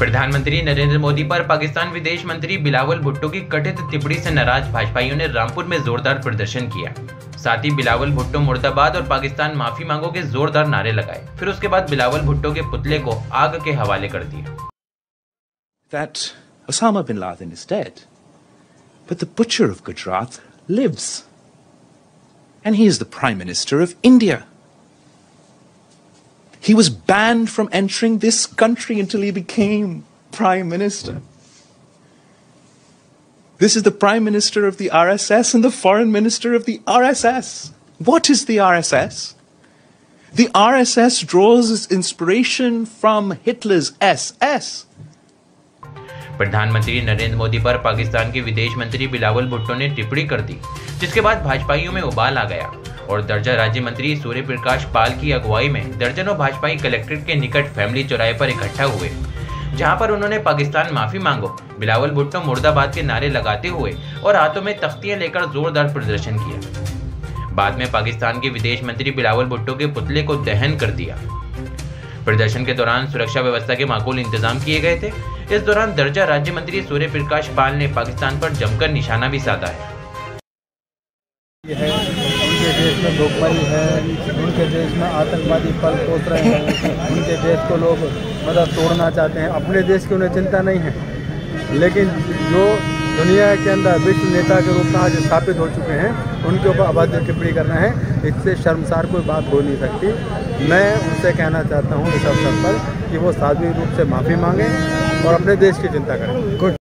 प्रधानमंत्री नरेंद्र मोदी पर पाकिस्तान विदेश मंत्री बिलावल भुट्टो की कथित टिप्पणी से नाराज़ भाजपाइयों ने रामपुर में जोरदार प्रदर्शन किया। साथ ही बिलावल भुट्टो मुर्दाबाद और पाकिस्तान माफ़ी मांगो के जोरदार नारे लगाए। फिर उसके बाद बिलावल भुट्टो के पुतले को आग के हवाले कर दिया. He was banned from entering this country until he became Prime Minister. This is the Prime Minister of the RSS and the Foreign Minister of the RSS. What is the RSS? The RSS draws its inspiration from Hitler's SS. प्रधानमंत्री नरेंद्र मोदी पर पाकिस्तान के विदेश मंत्री बिलावल भुट्टो ने टिप्पणी कर दी जिसके बाद भाजपाइयों में उबाल आ गया और दर्जा राज्य मंत्री सूर्य प्रकाश पाल की अगुवाई में दर्जनों भाजपाई कलेक्ट्रेट के निकट फैमिली चौराहे पर इकट्ठा हुए, जहाँ पर उन्होंने पाकिस्तान माफ़ी मांगो, बिलावल भुट्टो मुर्दाबाद के नारे लगाते हुए और हाथों में तख्तियाँ लेकर जोरदार प्रदर्शन किया। बाद में पाकिस्तान के विदेश मंत्री बिलावल भुट्टो के पुतले को दहन कर दिया। प्रदर्शन के दौरान सुरक्षा व्यवस्था के माकूल इंतज़ाम किए गए थे। इस दौरान दर्जा राज्य मंत्री सूर्य प्रकाश पाल ने पाकिस्तान पर जमकर निशाना भी साधा है। उनके देश में भूखमरी है, उनके देश में आतंकवादी पल पोस रहे हैं, उनके देश को लोग मतलब तोड़ना चाहते हैं। अपने देश की उन्हें चिंता नहीं है। लेकिन जो दुनिया के अंदर विश्व नेता के रूप में आज स्थापित हो चुके हैं, उनके ऊपर अभद्र टिप्पणी करना है। इससे शर्मसार कोई बात हो नहीं सकती। मैं उनसे कहना चाहता हूँ इस अवसर पर कि वो सार्वजनिक रूप से माफ़ी मांगें और अपने देश की चिंता करें।